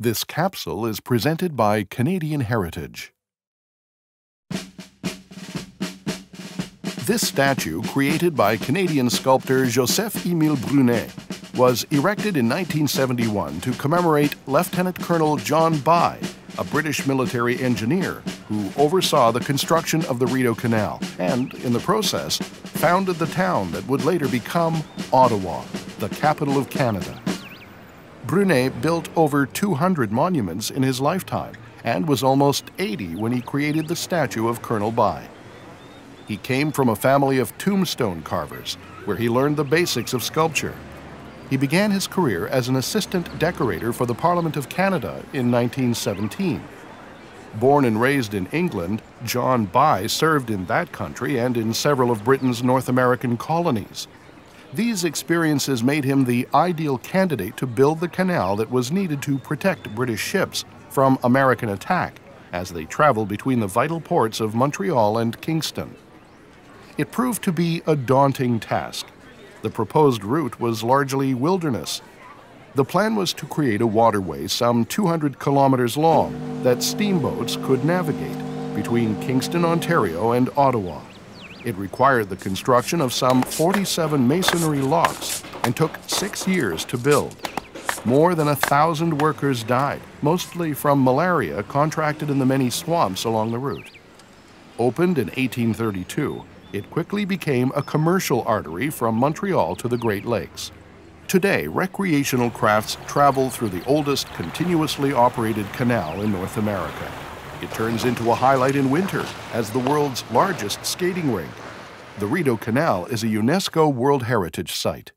This capsule is presented by Canadian Heritage. This statue, created by Canadian sculptor Joseph-Émile Brunet, was erected in 1971 to commemorate Lieutenant Colonel John By, a British military engineer who oversaw the construction of the Rideau Canal and, in the process, founded the town that would later become Ottawa, the capital of Canada. Brunet built over 200 monuments in his lifetime and was almost 80 when he created the statue of Colonel By. He came from a family of tombstone carvers, where he learned the basics of sculpture. He began his career as an assistant decorator for the Parliament of Canada in 1917. Born and raised in England, John By served in that country and in several of Britain's North American colonies. These experiences made him the ideal candidate to build the canal that was needed to protect British ships from American attack as they traveled between the vital ports of Montreal and Kingston. It proved to be a daunting task. The proposed route was largely wilderness. The plan was to create a waterway some 200 kilometers long that steamboats could navigate between Kingston, Ontario and Ottawa. It required the construction of some 47 masonry locks and took six years to build. More than a thousand workers died, mostly from malaria contracted in the many swamps along the route. Opened in 1832, it quickly became a commercial artery from Montreal to the Great Lakes. Today, recreational crafts travel through the oldest continuously operated canal in North America. It turns into a highlight in winter as the world's largest skating rink. The Rideau Canal is a UNESCO World Heritage Site.